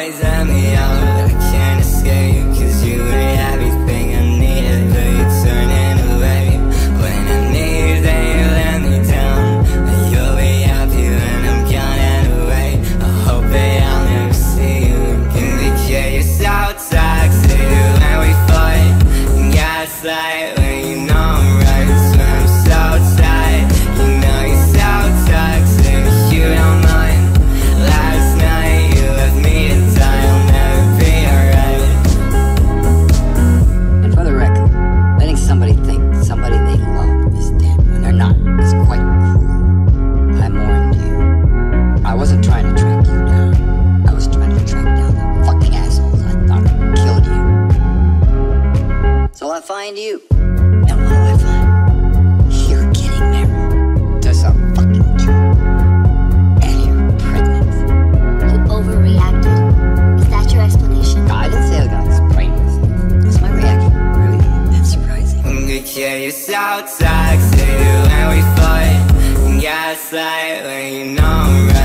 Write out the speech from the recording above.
poison me out. think somebody they love is dead when they're not is quite cruel. I mourned you. I wasn't trying to track you down. I was trying to track down the fucking assholes I thought killed you. So I find you. We can you so toxic. when we fight Gaslight when you know I'm right